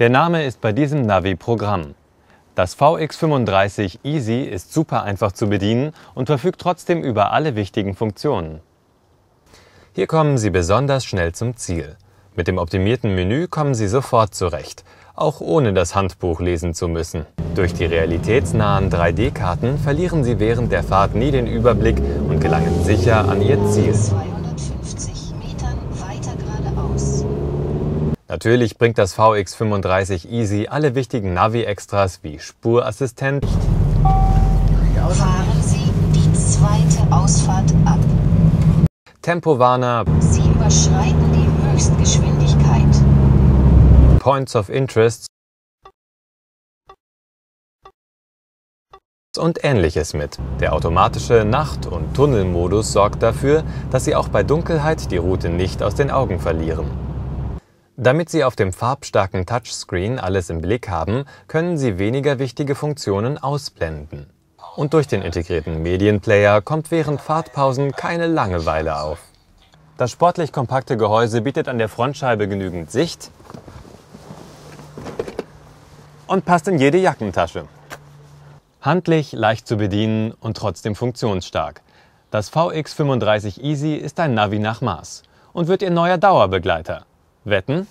Der Name ist bei diesem Navi Programm. Das VX35 Easy ist super einfach zu bedienen und verfügt trotzdem über alle wichtigen Funktionen. Hier kommen Sie besonders schnell zum Ziel. Mit dem optimierten Menü kommen Sie sofort zurecht, auch ohne das Handbuch lesen zu müssen. Durch die realitätsnahen 3D-Karten verlieren Sie während der Fahrt nie den Überblick und gelangen sicher an Ihr Ziel. Natürlich bringt das VX35 Easy alle wichtigen Navi-Extras wie Spurassistent, Fahren Sie die zweite Ausfahrt ab. Tempowarner, Sie überschreiten die Höchstgeschwindigkeit. Points of Interest und ähnliches mit. Der automatische Nacht- und Tunnelmodus sorgt dafür, dass Sie auch bei Dunkelheit die Route nicht aus den Augen verlieren. Damit Sie auf dem farbstarken Touchscreen alles im Blick haben, können Sie weniger wichtige Funktionen ausblenden. Und durch den integrierten Medienplayer kommt während Fahrtpausen keine Langeweile auf. Das sportlich kompakte Gehäuse bietet an der Frontscheibe genügend Sicht und passt in jede Jackentasche. Handlich, leicht zu bedienen und trotzdem funktionsstark. Das VX35 Easy ist ein Navi nach Maß und wird Ihr neuer Dauerbegleiter. Vet den?